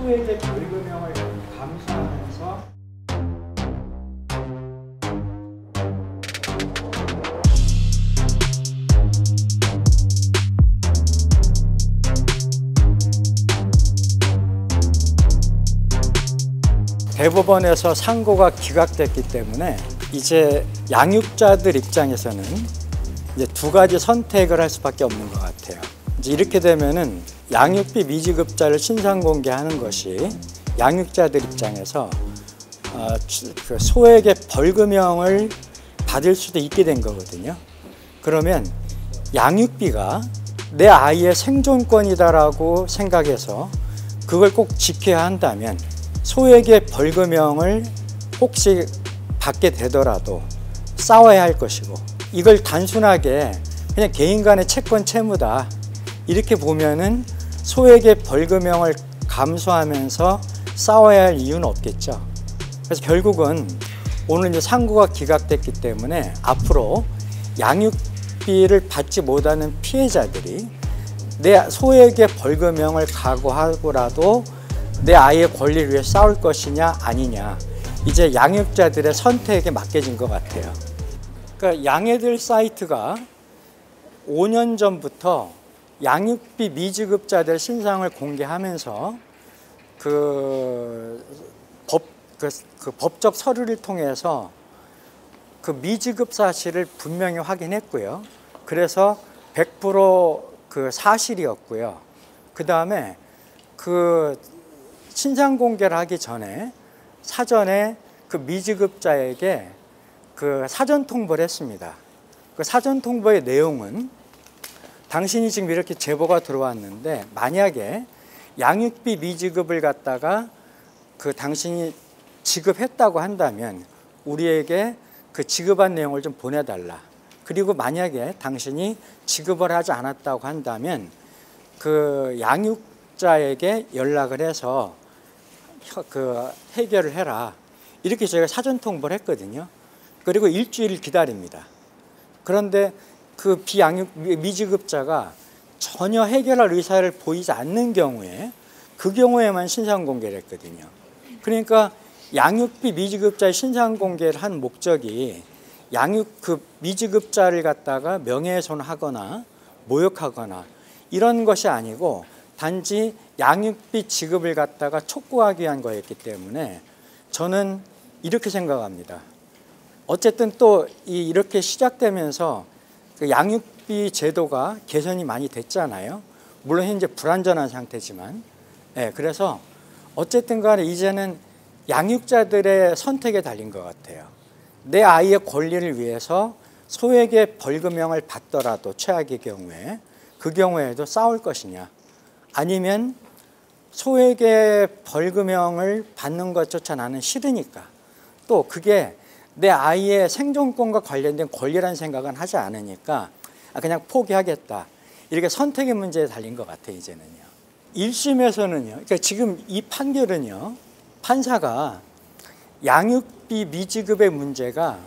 소액의 벌금형을 감수하면서 대법원에서 상고가 기각됐기 때문에 이제 양육자들 입장에서는 이제 두 가지 선택을 할 수밖에 없는 것 같아요. 이제 이렇게 되면은 양육비 미지급자를 신상 공개하는 것이 양육자들 입장에서 어, 그 소액의 벌금형을 받을 수도 있게 된 거거든요. 그러면 양육비가 내 아이의 생존권이다라고 생각해서 그걸 꼭 지켜야 한다면 소액의 벌금형을 혹시 받게 되더라도 싸워야 할 것이고 이걸 단순하게 그냥 개인 간의 채권 채무다 이렇게 보면은 소액의 벌금형을 감수하면서 싸워야 할 이유는 없겠죠. 그래서 결국은 오늘 이제 상고가 기각됐기 때문에 앞으로 양육비를 받지 못하는 피해자들이 내 소액의 벌금형을 각오하고라도 내 아이의 권리를 위해 싸울 것이냐 아니냐 이제 양육자들의 선택에 맡겨진 것 같아요. 그러니까 양애들 사이트가 5년 전부터 양육비 미지급자들 신상을 공개하면서 그 법, 그, 그 법적 서류를 통해서 그 미지급 사실을 분명히 확인했고요. 그래서 100%그 사실이었고요. 그 다음에 그 신상 공개를 하기 전에 사전에 그 미지급자에게 그 사전 통보를 했습니다. 그 사전 통보의 내용은 당신이 지금 이렇게 제보가 들어왔는데 만약에 양육비 미지급을 갖다가 그 당신이 지급했다고 한다면 우리에게 그 지급한 내용을 좀 보내달라. 그리고 만약에 당신이 지급을 하지 않았다고 한다면 그 양육자에게 연락을 해서 그 해결을 해라. 이렇게 저희가 사전 통보를 했거든요. 그리고 일주일 기다립니다. 그런데 그 비양육 미지급자가 전혀 해결할 의사를 보이지 않는 경우에 그 경우에만 신상 공개를 했거든요. 그러니까 양육비 미지급자의 신상 공개를 한 목적이 양육 그 미지급자를 갖다가 명예훼손하거나 모욕하거나 이런 것이 아니고 단지 양육비 지급을 갖다가 촉구하기 위한 거였기 때문에 저는 이렇게 생각합니다. 어쨌든 또 이렇게 시작되면서 그 양육비 제도가 개선이 많이 됐잖아요. 물론 현재 불안전한 상태지만, 네, 그래서 어쨌든 간에 이제는 양육자들의 선택에 달린 것 같아요. 내 아이의 권리를 위해서 소액의 벌금형을 받더라도 최악의 경우에 그 경우에도 싸울 것이냐 아니면 소액의 벌금형을 받는 것조차 나는 싫으니까 또 그게 내 아이의 생존권과 관련된 권리라는 생각은 하지 않으니까 그냥 포기하겠다. 이렇게 선택의 문제에 달린 것 같아요, 이제는요. 1심에서는요, 그러니까 지금 이 판결은요, 판사가 양육비 미지급의 문제가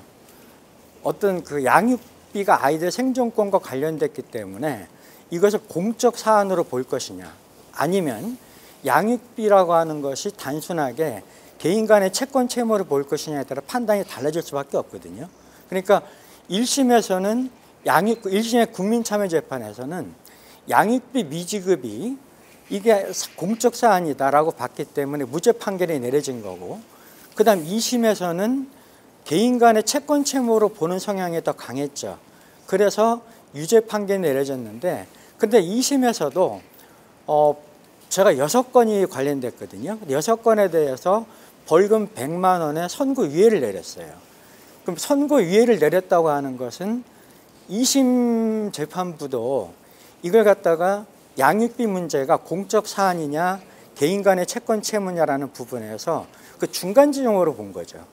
어떤 그 양육비가 아이들 생존권과 관련됐기 때문에 이것을 공적 사안으로 볼 것이냐, 아니면 양육비라고 하는 것이 단순하게 개인 간의 채권 채무를 볼 것이냐에 따라 판단이 달라질 수밖에 없거든요. 그러니까 1심에서는 양육 1심의 국민참여재판에서는 양육비 미지급이 이게 공적 사안이다라고 봤기 때문에 무죄 판결이 내려진 거고 그다음 2심에서는 개인 간의 채권 채무로 보는 성향이 더 강했죠. 그래서 유죄 판결이 내려졌는데 근데 2심에서도 어 제가 여섯 건이 관련됐거든요. 여섯 건에 대해서 벌금 100만 원의 선고유예를 내렸어요. 그럼 선고유예를 내렸다고 하는 것은 2심 재판부도 이걸 갖다가 양육비 문제가 공적 사안이냐 개인 간의 채권 채무냐라는 부분에서 그 중간 지점으로 본 거죠.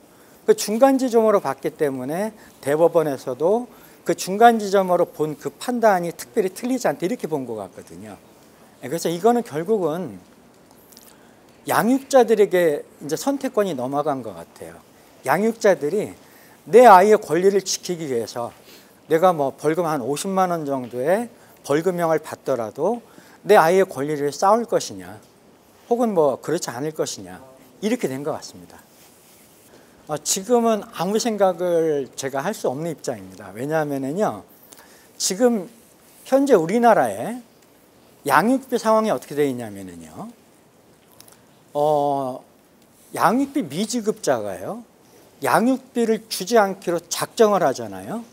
그 중간 지점으로 봤기 때문에 대법원에서도 그 중간 지점으로 본 그 판단이 특별히 틀리지 않다 이렇게 본 것 같거든요. 그래서 이거는 결국은 양육자들에게 이제 선택권이 넘어간 것 같아요. 양육자들이 내 아이의 권리를 지키기 위해서 내가 뭐 벌금 한 50만 원 정도의 벌금형을 받더라도 내 아이의 권리를 싸울 것이냐, 혹은 뭐 그렇지 않을 것이냐 이렇게 된 것 같습니다. 어, 지금은 아무 생각을 제가 할 수 없는 입장입니다. 왜냐하면요 지금 현재 우리나라에 양육비 상황이 어떻게 되어 있냐면요 어, 양육비 미지급자가요 양육비를 주지 않기로 작정을 하잖아요.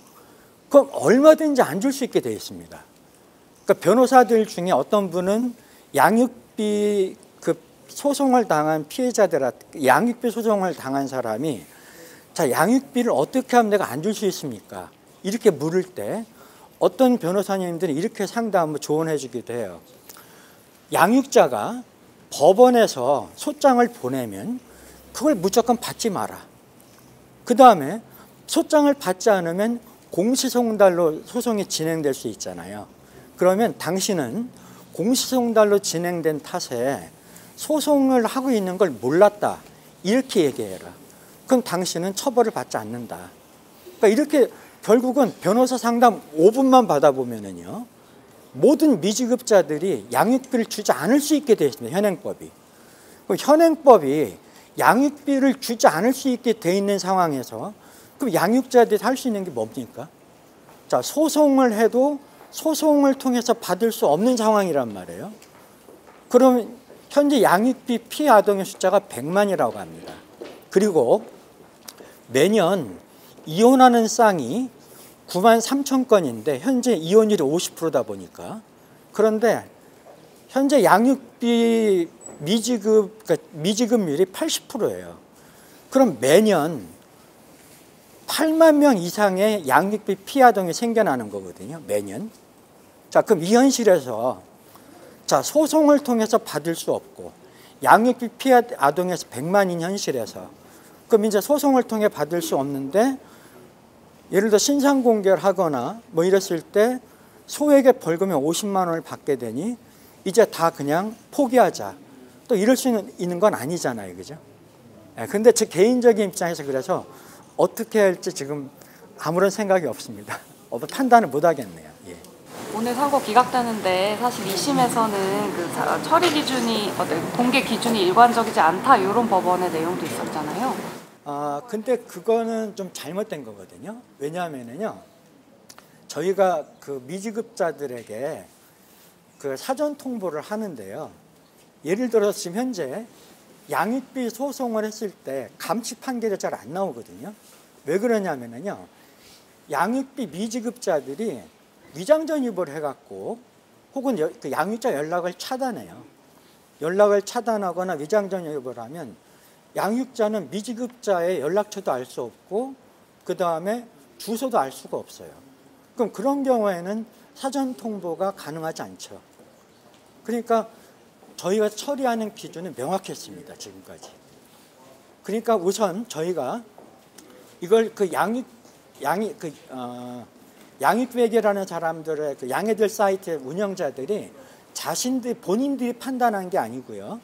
그럼 얼마든지 안 줄 수 있게 되어 있습니다. 그러니까 변호사들 중에 어떤 분은 양육비 그 소송을 당한 피해자들 양육비 소송을 당한 사람이 자 양육비를 어떻게 하면 내가 안 줄 수 있습니까? 이렇게 물을 때 어떤 변호사님들이 이렇게 상담을 조언해 주기도 해요. 양육자가 법원에서 소장을 보내면 그걸 무조건 받지 마라. 그 다음에 소장을 받지 않으면 공시송달로 소송이 진행될 수 있잖아요. 그러면 당신은 공시송달로 진행된 탓에 소송을 하고 있는 걸 몰랐다. 이렇게 얘기해라. 그럼 당신은 처벌을 받지 않는다. 그러니까 이렇게 결국은 변호사 상담 5분만 받아보면은요. 모든 미지급자들이 양육비를 주지 않을 수 있게 되어 있습니다. 현행법이. 현행법이 양육비를 주지 않을 수 있게 돼 있는 상황에서 그럼 양육자들이 할 수 있는 게 뭡니까? 자, 소송을 해도 소송을 통해서 받을 수 없는 상황이란 말이에요. 그럼 현재 양육비 피해 아동의 숫자가 100만이라고 합니다. 그리고 매년 이혼하는 쌍이 9만 3천 건인데 현재 이혼율이 50%다 보니까 그런데 현재 양육비 미지급 그러니까 미지급률이 80%예요. 그럼 매년 8만 명 이상의 양육비 피해 아동이 생겨나는 거거든요. 매년. 자, 그럼 이 현실에서 자, 소송을 통해서 받을 수 없고 양육비 피해 아동에서 100만인 현실에서 그럼 이제 소송을 통해 받을 수 없는데 예를 들어 신상 공개를 하거나 뭐 이랬을 때 소액의 벌금이 50만 원을 받게 되니 이제 다 그냥 포기하자. 또 이럴 수 있는 건 아니잖아요. 그죠? 예, 근데 제 개인적인 입장에서 그래서 어떻게 할지 지금 아무런 생각이 없습니다. 어, 판단을 못 하겠네요. 예. 오늘 선고 기각되는데 사실 2심에서는 그 처리 기준이 공개 기준이 일관적이지 않다 이런 법원의 내용도 있었잖아요. 아 근데 그거는 좀 잘못된 거거든요. 왜냐하면은요 저희가 그 미지급자들에게 그 사전 통보를 하는데요. 예를 들어서 지금 현재 양육비 소송을 했을 때 감치 판결이 잘 안 나오거든요. 왜 그러냐면요. 양육비 미지급자들이 위장전입을 해갖고 혹은 여, 그 양육자 연락을 차단해요. 연락을 차단하거나 위장전입을 하면 양육자는 미지급자의 연락처도 알 수 없고 그 다음에 주소도 알 수가 없어요. 그럼 그런 경우에는 사전 통보가 가능하지 않죠. 그러니까 저희가 처리하는 기준은 명확했습니다. 지금까지. 그러니까 우선 저희가 이걸 그 양육 양이 그 어, 양육회계라는 사람들의 그 양해들 사이트 운영자들이 자신들 본인들이 판단한 게 아니고요.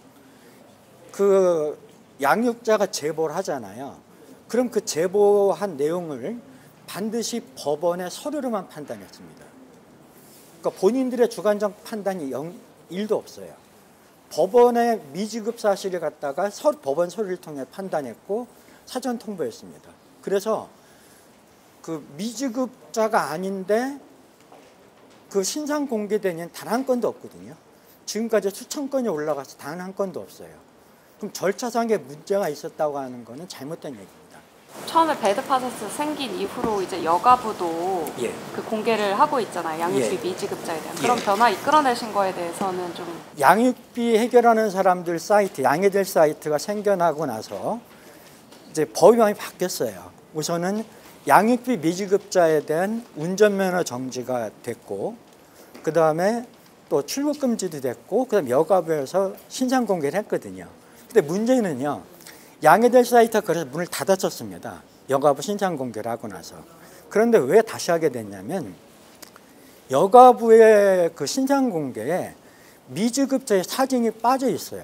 그 양육자가 제보를 하잖아요. 그럼 그 제보한 내용을 반드시 법원의 서류로만 판단했습니다. 그러니까 본인들의 주관적 판단이 영, 1도 없어요. 법원의 미지급 사실을 갖다가 서, 법원 서류를 통해 판단했고 사전 통보했습니다. 그래서 그 미지급자가 아닌데 그 신상 공개되는 단한 건도 없거든요. 지금까지 수천 건이 올라가서 단 한 건도 없어요. 그럼 절차상의 문제가 있었다고 하는 거는 잘못된 얘기입니다. 처음에 배드파서스 생긴 이후로 이제 여가부도 예. 그 공개를 하고 있잖아요. 양육비 예. 미지급자에 대한 그런 예. 변화 이끌어내신 거에 대해서는 좀 양육비 해결하는 사람들 사이트, 양해될 사이트가 생겨나고 나서 이제 법이 많이 바뀌었어요. 우선은 양육비 미지급자에 대한 운전면허 정지가 됐고, 그 다음에 또 출국 금지도 됐고, 그 다음 여가부에서 신상 공개를 했거든요. 근데 문제는요, 양해될 사이트가 그래서 문을 닫았었습니다. 여가부 신상 공개를 하고 나서. 그런데 왜 다시 하게 됐냐면, 여가부의 그 신상 공개에 미지급자의 사진이 빠져 있어요.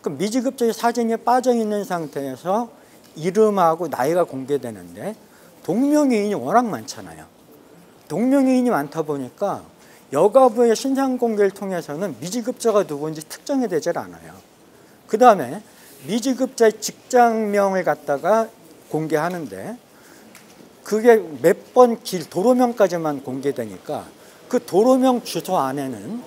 그 미지급자의 사진이 빠져 있는 상태에서 이름하고 나이가 공개되는데 동명이인이 워낙 많잖아요. 동명이인이 많다 보니까 여가부의 신상 공개를 통해서는 미지급자가 누구인지 특정이 되질 않아요. 그 다음에 미지급자의 직장명을 갖다가 공개하는데 그게 몇 번 길 도로명까지만 공개되니까 그 도로명 주소 안에는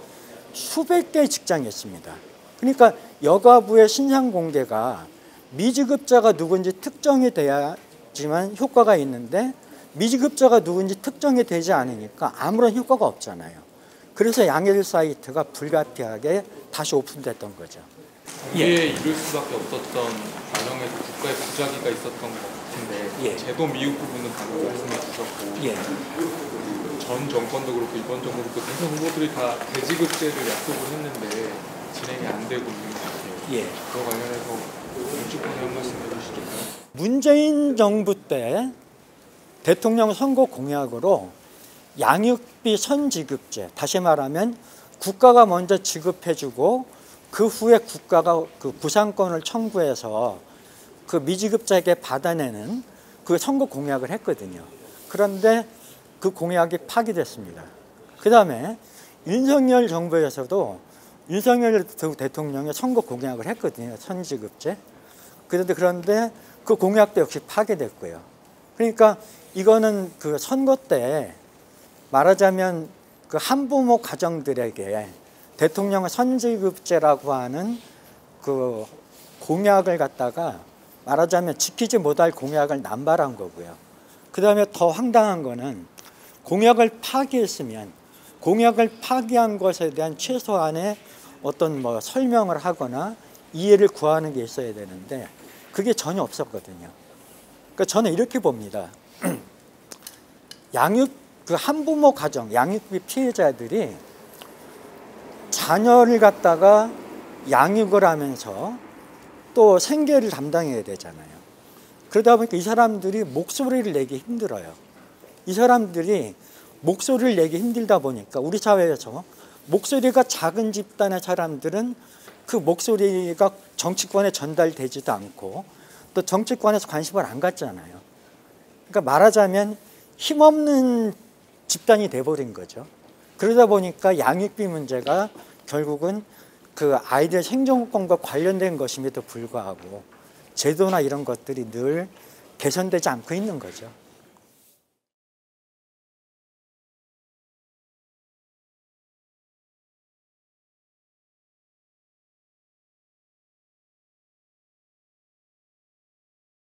수백 개의 직장이 있습니다. 그러니까 여가부의 신상 공개가 미지급자가 누군지 특정이 돼야지만 효과가 있는데 미지급자가 누군지 특정이 되지 않으니까 아무런 효과가 없잖아요. 그래서 양일 사이트가 불가피하게 다시 오픈됐던 거죠. 이에 이룰 수밖에 없었던 과정에서 국가의 부작위가 있었던 것 같은데 예. 제도 미흡 부분은 방금 말씀해 주셨고 전 정권도 그렇고 이번 정부도 그렇고 대선 후보들이 다 대지급제를 약속을 했는데 진행이 안 되고 있는 것 같아요. 예. 그와 관련해서 일주권에 한 말씀 해주시죠. 문재인 정부 때 대통령 선거 공약으로 양육비 선지급제, 다시 말하면 국가가 먼저 지급해주고 그 후에 국가가 그 구상권을 청구해서 그 미지급자에게 받아내는 그 선거 공약을 했거든요. 그런데 그 공약이 파기됐습니다. 그 다음에 윤석열 정부에서도 윤석열 대통령의 선거 공약을 했거든요. 선지급제. 그런데 그런데 그 공약도 역시 파괴됐고요. 그러니까 이거는 그 선거 때 말하자면 그 한부모 가정들에게 대통령의 선지급제라고 하는 그 공약을 갖다가 말하자면 지키지 못할 공약을 남발한 거고요. 그 다음에 더 황당한 거는 공약을 파기했으면 공약을 파기한 것에 대한 최소한의 어떤 뭐 설명을 하거나 이해를 구하는 게 있어야 되는데 그게 전혀 없었거든요. 그러니까 저는 이렇게 봅니다. 양육 그 한부모 가정 양육비 피해자들이 자녀를 갖다가 양육을 하면서 또 생계를 담당해야 되잖아요. 그러다 보니까 이 사람들이 목소리를 내기 힘들어요. 이 사람들이 목소리를 내기 힘들다 보니까 우리 사회에서 목소리가 작은 집단의 사람들은 그 목소리가 정치권에 전달되지도 않고 또 정치권에서 관심을 안 갖잖아요. 그러니까 말하자면 힘없는 집단이 돼버린 거죠. 그러다 보니까 양육비 문제가 결국은 그 아이들 생존권과 관련된 것임에도 불구하고 제도나 이런 것들이 늘 개선되지 않고 있는 거죠.